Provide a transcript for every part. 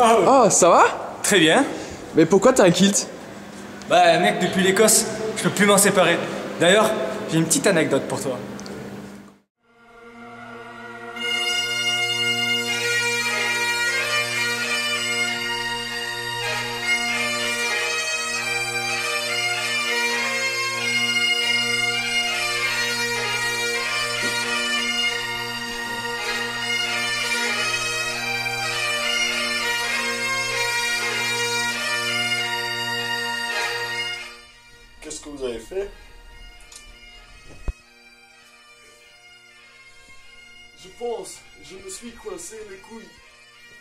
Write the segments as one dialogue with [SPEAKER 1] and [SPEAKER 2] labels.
[SPEAKER 1] Oh, ça va?
[SPEAKER 2] Très bien.
[SPEAKER 1] Mais pourquoi t'as un kilt?
[SPEAKER 2] Bah mec, depuis l'Écosse, je peux plus m'en séparer. D'ailleurs, j'ai une petite anecdote pour toi.
[SPEAKER 3] Vous avez fait Je pense, je me suis coincé les couilles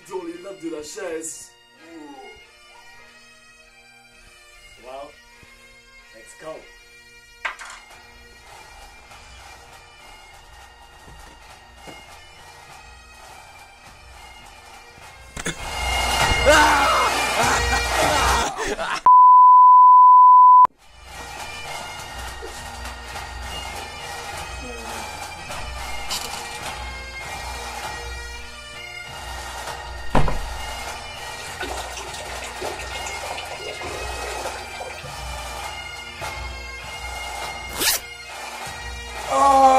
[SPEAKER 3] dans les lattes de la chaise.
[SPEAKER 2] Well, let's go.
[SPEAKER 3] Ah Oh!